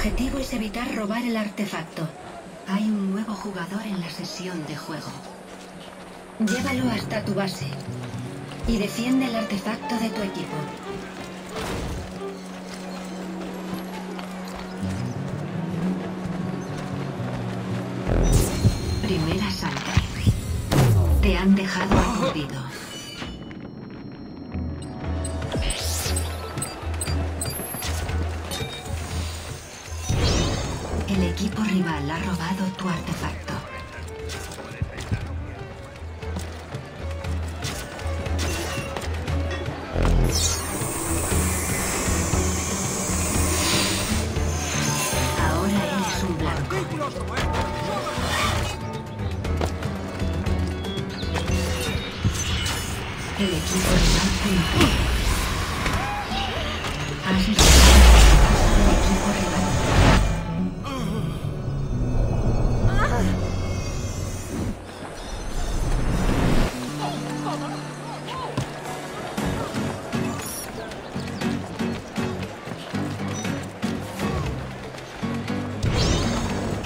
objetivo es evitar robar el artefacto. Hay un nuevo jugador en la sesión de juego. Llévalo hasta tu base y defiende el artefacto de tu equipo. Primera sangre. Te han dejado aturdido. Rival ha robado tu artefacto.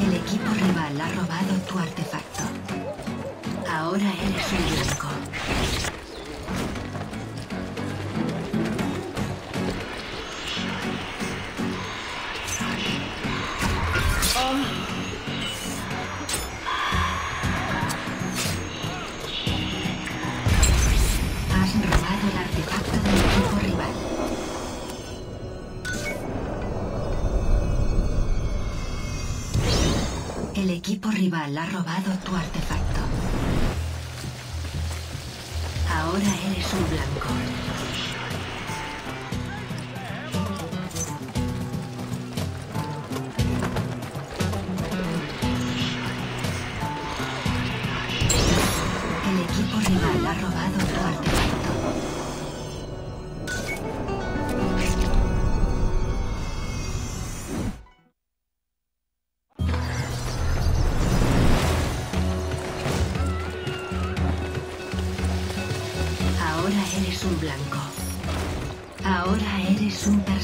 El equipo rival ha robado tu artefacto. Ahora eres un blanco. Has equipo rival ha robado tu artefacto. Ahora eres un blanco.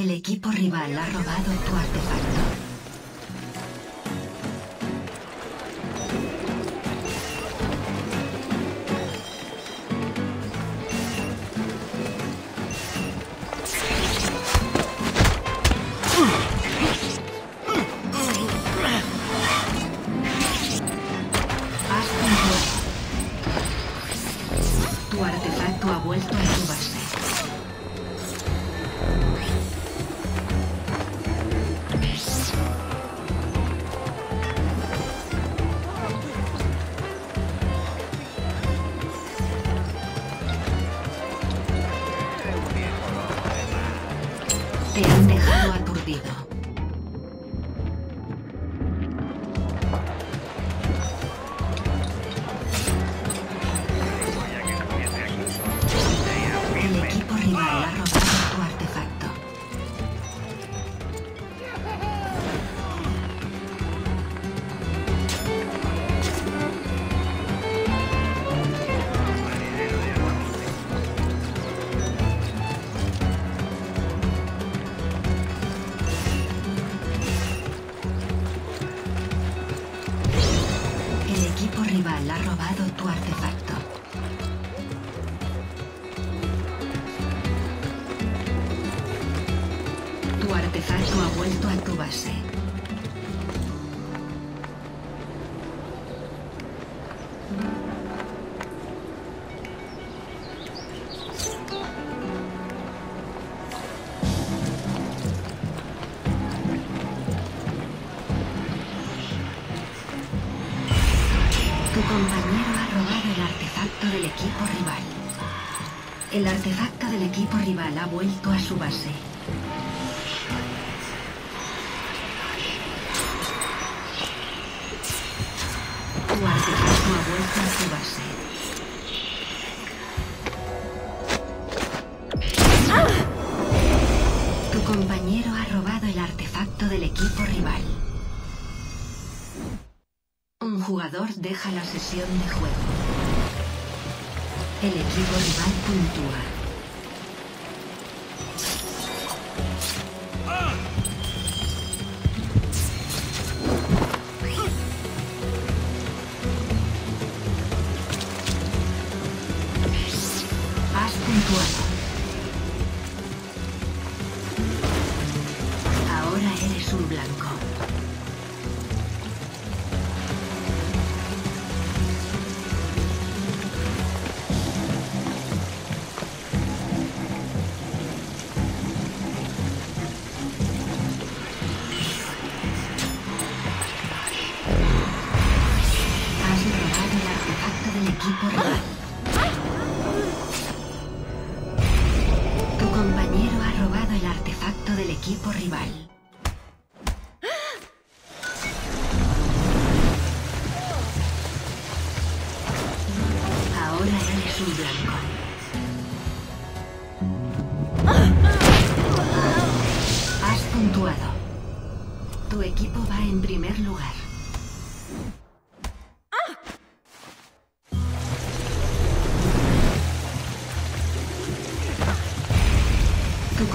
El equipo rival ha robado tu artefacto. Te han dejado aturdido. Robado tu artefacto. Tu artefacto ha vuelto a tu base. equipo rival. El artefacto del equipo rival ha vuelto a su base. Tu artefacto ha vuelto a su base. Tu compañero ha robado el artefacto del equipo rival. Un jugador deja la sesión de juego. El equipo rival puntúa. Tu compañero ha robado el artefacto del equipo rival. Ahora eres un blanco. Has puntuado. Tu equipo va en primer lugar.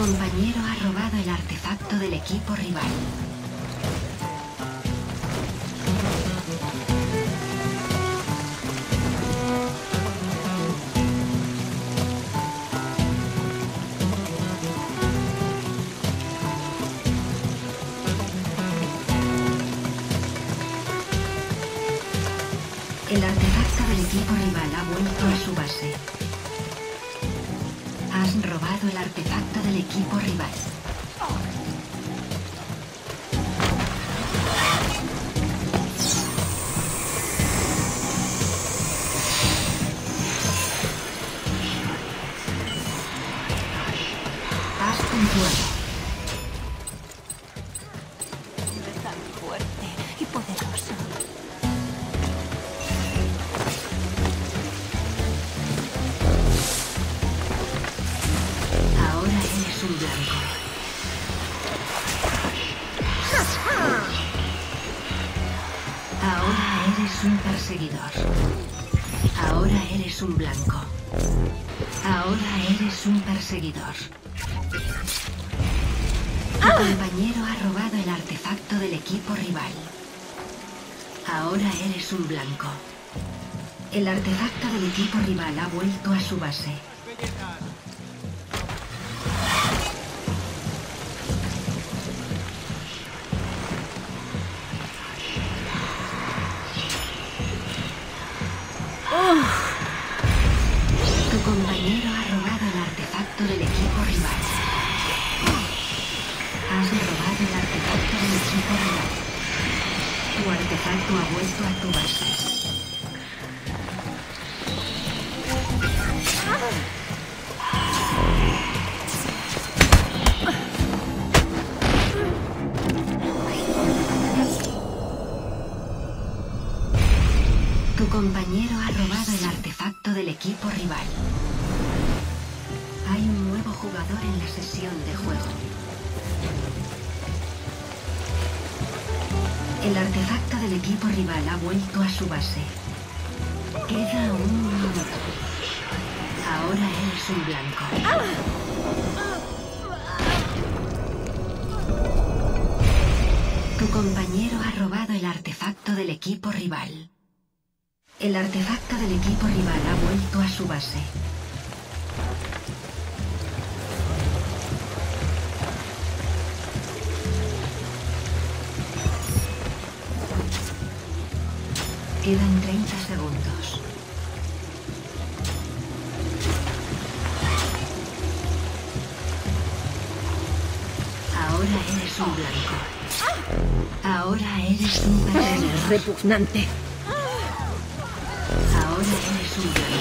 Compañero ha robado el artefacto del equipo rival. El artefacto del equipo rival ha vuelto a su base. Has robado el artefacto del equipo rival. Has puntuado. Ahora eres un perseguidor. Ahora eres un blanco. Ahora eres un perseguidor. Tu compañero ha robado el artefacto del equipo rival. Ahora eres un blanco. El artefacto del equipo rival ha vuelto a su base. Artefacto ha vuelto a tu base. Tu compañero ha robado el artefacto del equipo rival. Hay un nuevo jugador en la sesión de juego. El artefacto del equipo rival ha vuelto a su base. Queda un minuto. Ahora eres un blanco. Tu compañero ha robado el artefacto del equipo rival. El artefacto del equipo rival ha vuelto a su base. Quedan 30 segundos. Ahora eres un blanco. Ahora eres un perdedor. Repugnante. Ahora eres un blanco.